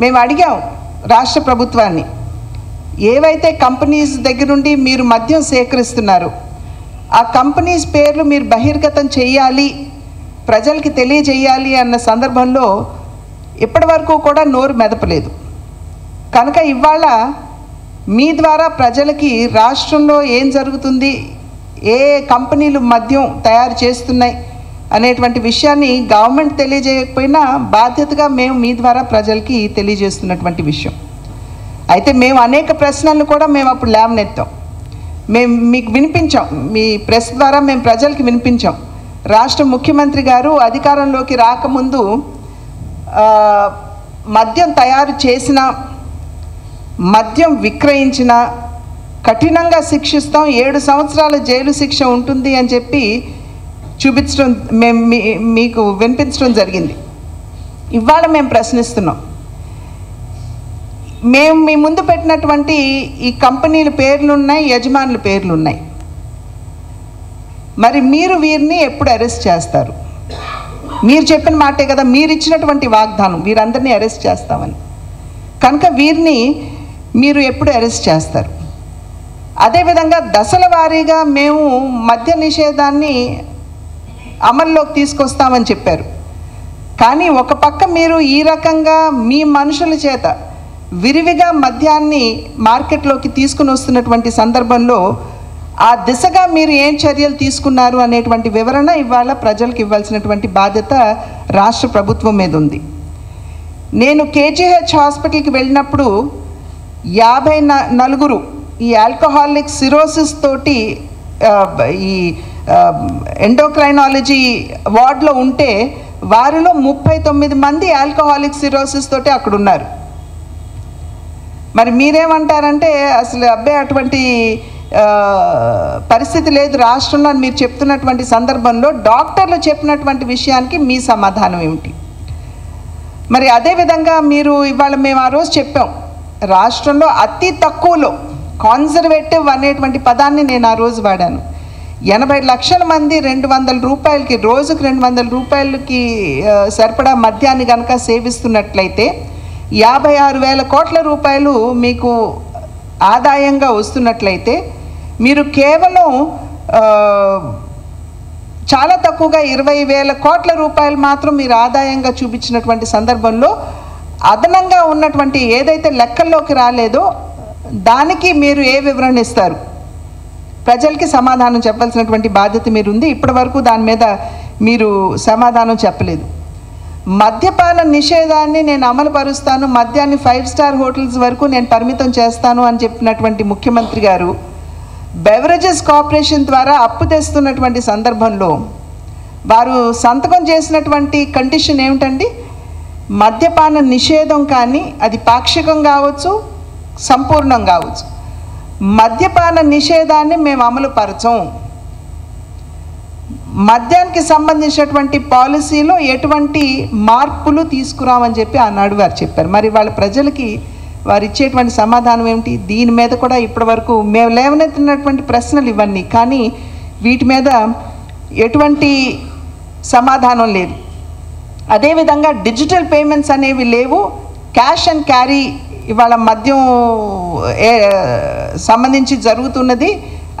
మేము అడిగాం రాష్ట్ర ప్రభుత్వాన్ని ఏవైతే కంపెనీస్ దగ్గర నుండి మీరు మద్యం సేకరిస్తున్నారు ఆ కంపెనీస్ పేర్లు మీరు బహిర్గతం చేయాలి ప్రజలకి తెలియజేయాలి అన్న సందర్భంలో ఇప్పటి వరకు కూడా నోరు మెదపలేదు. కనుక ఇవాళ మీ ద్వారా ప్రజలకి రాష్ట్రంలో ఏం జరుగుతుంది ఏ కంపెనీలు మద్యం తయారు చేస్తున్నాయి అనేటువంటి విషయాన్ని గవర్నమెంట్ తెలియజేయకపోయినా బాధ్యతగా మేము మీ ద్వారా ప్రజలకి తెలియజేస్తున్నటువంటి విషయం. అయితే మేము అనేక ప్రశ్నలను కూడా మేము అప్పుడు లేవనెత్తాం మేము మీకు వినిపించాం. మీ ప్రెస్ ద్వారా మేము ప్రజలకి వినిపించాం. రాష్ట్ర ముఖ్యమంత్రి గారు అధికారంలోకి రాకముందు మద్యం తయారు చేసిన మద్యం విక్రయించిన కఠినంగా శిక్షిస్తాం ఏడు సంవత్సరాల జైలు శిక్ష ఉంటుంది అని చెప్పి చూపించడం మేము మీ- మీకు వినిపించడం జరిగింది. ఇవాళ మేము ప్రశ్నిస్తున్నాం. మేము మీ ముందు పెట్టినటువంటి ఈ కంపెనీల పేర్లు ఉన్నాయి యజమానుల పేర్లు ఉన్నాయి మరి మీరు వీరిని ఎప్పుడు అరెస్ట్ చేస్తారు? మీరు చెప్పిన మాటే కదా మీరు ఇచ్చినటువంటి వాగ్దానం వీరందరినీ అరెస్ట్ చేస్తామని. కనుక వీరిని మీరు ఎప్పుడు అరెస్ట్ చేస్తారు? అదేవిధంగా దశల వారీగా మేము మద్య నిషేధాన్ని అమల్లోకి తీసుకొస్తామని చెప్పారు. కానీ ఒక పక్క మీరు ఈ రకంగా మీ మనుషుల చేత విరివిగా మద్యాన్ని మార్కెట్లోకి తీసుకుని వస్తున్నటువంటి సందర్భంలో ఆ దిశగా మీరు ఏం చర్యలు తీసుకున్నారు అనేటువంటి వివరణ ఇవాళ ప్రజలకు ఇవ్వాల్సినటువంటి బాధ్యత రాష్ట్ర ప్రభుత్వం మీద ఉంది. నేను కేజీహెచ్ హాస్పిటల్కి వెళ్ళినప్పుడు యాభై నలుగురు ఈ ఆల్కహాలిక్ సిరోసిస్ తోటి ఈ ఎండోక్రైనాలజీ వార్డులో ఉంటే వారిలో ముప్పై తొమ్మిది మంది ఆల్కహాలిక్ సిరోసిస్ తోటి అక్కడ ఉన్నారు. మరి మీరేమంటారంటే అసలు అబ్బాయి అటువంటి పరిస్థితి లేదు రాష్ట్రంలో అని మీరు చెప్తున్నటువంటి సందర్భంలో డాక్టర్లు చెప్పినటువంటి విషయానికి మీ సమాధానం ఏమిటి? మరి అదేవిధంగా మీరు ఇవాళ మేము ఆ రోజు చెప్పాం రాష్ట్రంలో అతి తక్కువలో కాన్జర్వేటివ్ అనేటువంటి పదాన్ని నేను ఆ రోజు వాడాను. ఎనభై లక్షల మంది రెండు వందల రూపాయలకి రోజుకు రెండు వందల రూపాయలకి సరిపడా మద్యాన్ని కనుక సేవిస్తున్నట్లయితే యాభై ఆరు వేల కోట్ల రూపాయలు మీకు ఆదాయంగా వస్తున్నట్లయితే మీరు కేవలం చాలా తక్కువగా ఇరవై వేల కోట్ల రూపాయలు మాత్రం మీరు ఆదాయంగా చూపించినటువంటి సందర్భంలో అదనంగా ఉన్నటువంటి ఏదైతే లెక్కల్లోకి రాలేదో దానికి మీరు ఏ వివరణ ఇస్తారు? ప్రజలకి సమాధానం చెప్పాల్సినటువంటి బాధ్యత మీరు ఉంది ఇప్పటి వరకు దాని మీద మీరు సమాధానం చెప్పలేదు. మద్యపాన నిషేధాన్ని నేను అమలు పరుస్తాను. మద్యాన్ని ఫైవ్ స్టార్ హోటల్స్ వరకు నేను పరిమితం చేస్తాను అని చెప్పినటువంటి ముఖ్యమంత్రి గారు బెవరేజెస్ కార్పొరేషన్ ద్వారా అప్పు తెస్తున్నటువంటి సందర్భంలో వారు సంతకం చేసినటువంటి కండిషన్ ఏమిటండి? మద్యపాన నిషేధం కానీ అది పాక్షికం కావచ్చు సంపూర్ణం కావచ్చు. మద్యపాన నిషేధాన్ని మేము అమలు పరచం. మద్యానికి సంబంధించినటువంటి పాలసీలో ఎటువంటి మార్పులు తీసుకురామని చెప్పి ఆనాడు వారు చెప్పారు. మరి వాళ్ళ ప్రజలకి వారు ఇచ్చేటువంటి సమాధానం ఏమిటి? దీని మీద కూడా ఇప్పటివరకు మేము లేవనెత్తినటువంటి ప్రశ్నలు ఇవన్నీ. కానీ వీటి మీద ఎటువంటి సమాధానం లేదు. అదేవిధంగా డిజిటల్ పేమెంట్స్ అనేవి లేవు. క్యాష్ అండ్ క్యారీ ఇవాళ మద్యం ఏ, సంబంధించి జరుగుతున్నది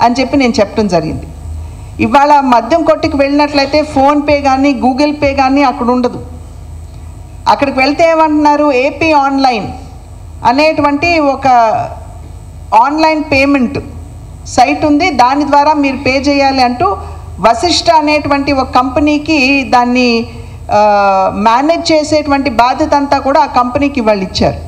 అని చెప్పి నేను చెప్పడం జరిగింది. ఇవాళ మద్యం కొట్టుకు వెళ్ళినట్లయితే ఫోన్పే కానీ గూగుల్ పే కానీ అక్కడ ఉండదు. అక్కడికి వెళ్తే ఏమంటున్నారు? ఏపీ ఆన్లైన్ అనేటువంటి ఒక ఆన్లైన్ పేమెంట్ సైట్ ఉంది. దాని ద్వారా మీరు పే చేయాలి అంటూ వశిష్ట అనేటువంటి ఒక కంపెనీకి దాన్ని మేనేజ్ చేసేటువంటి బాధ్యత అంతా కూడా ఆ కంపెనీకి వాళ్ళు ఇచ్చారు.